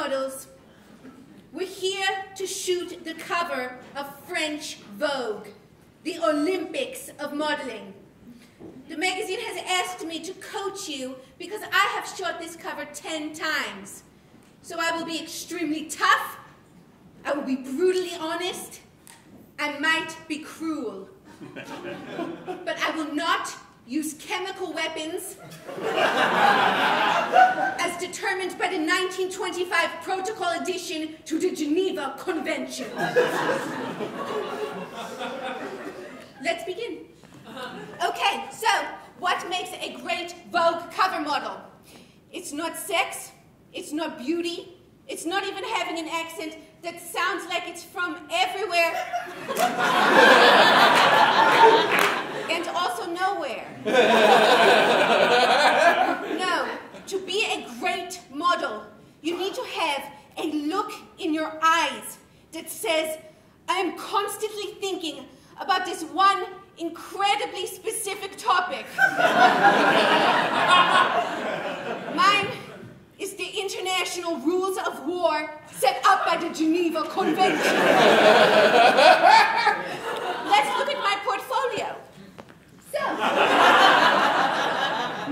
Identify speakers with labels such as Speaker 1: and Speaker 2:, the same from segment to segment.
Speaker 1: models. We're here to shoot the cover of French Vogue, the Olympics of modeling. The magazine has asked me to coach you because I have shot this cover 10 times. So I will be extremely tough, I will be brutally honest, I might be cruel. but I will not use chemical weapons determined by the 1925 Protocol Addition to the Geneva Convention. Let's begin. Okay, so what makes a great Vogue cover model? It's not sex, it's not beauty, it's not even having an accent that sounds like it's from everywhere and also nowhere. no, to be a great model, you need to have a look in your eyes that says, I am constantly thinking about this one incredibly specific topic. Mine is the international rules of war set up by the Geneva Convention. Let's look at my portfolio. So,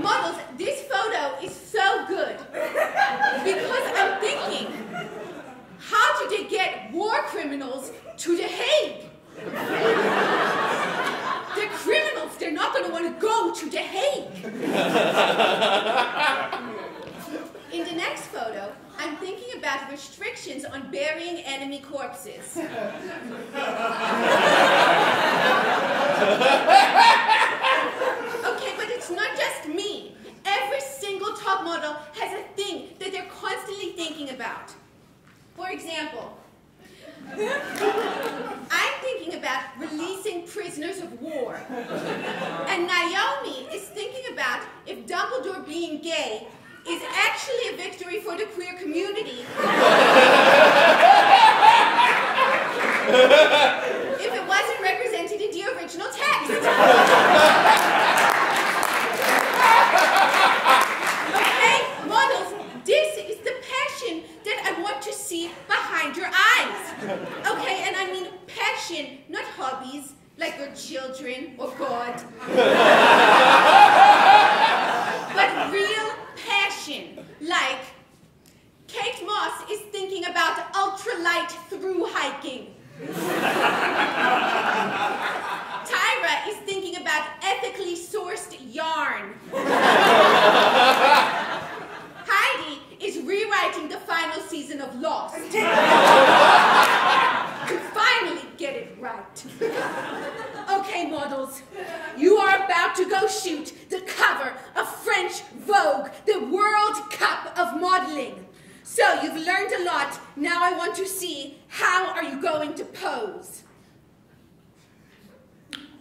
Speaker 1: models, this photo is so good because I'm thinking, how did they get war criminals to The Hague? They're criminals. They're not going to want to Hague. In the next photo, I'm thinking about restrictions on burying enemy corpses. okay, but it's not just me. Every single top model has a thing that they're constantly thinking about. For example, I'm thinking about releasing prisoners of war. And Naomi is thinking about if Dumbledore being gay is actually a victory for the queer community. if it wasn't represented in the original text. okay, models, this is the passion that I want to see behind your eyes. Okay, and I mean passion, not hobbies, like your children or God. but real passion, like Kate Moss is thinking about ultralight through hiking. Tyra is thinking about ethically sourced yarn. Heidi is rewriting the final season of Lost. to finally get it right. okay, models, you are about to go shoot the cover of French Vogue, the World Modeling. So you've learned a lot. Now I want to see how are you going to pose.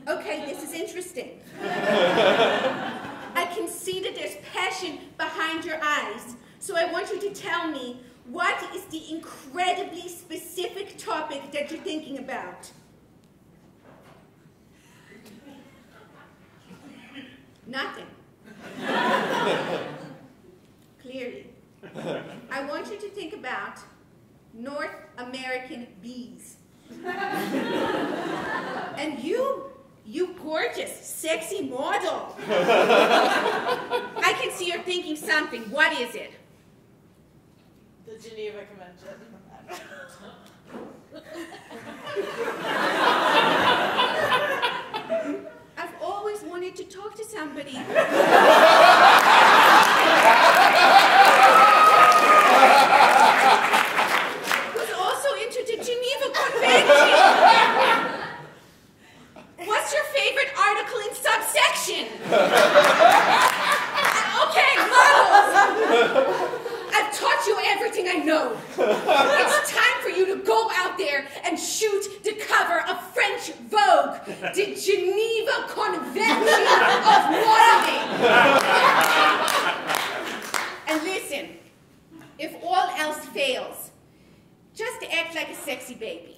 Speaker 1: Okay, this is interesting. I can see that there's passion behind your eyes. So I want you to tell me what is the incredibly specific topic that you're thinking about? Nothing. Clearly. I want you to think about North American bees. and you, you gorgeous, sexy model. I can see you're thinking something. What is it?
Speaker 2: The Geneva Convention.
Speaker 1: I've always wanted to talk to somebody. Who's also into the Geneva Convention. What's your favorite article in subsection? okay, models. I've taught you everything I know. It's time for you to go out there and shoot the cover of French Vogue, the Geneva Convention of Modeling. and listen, if all else fails, just act like a sexy baby.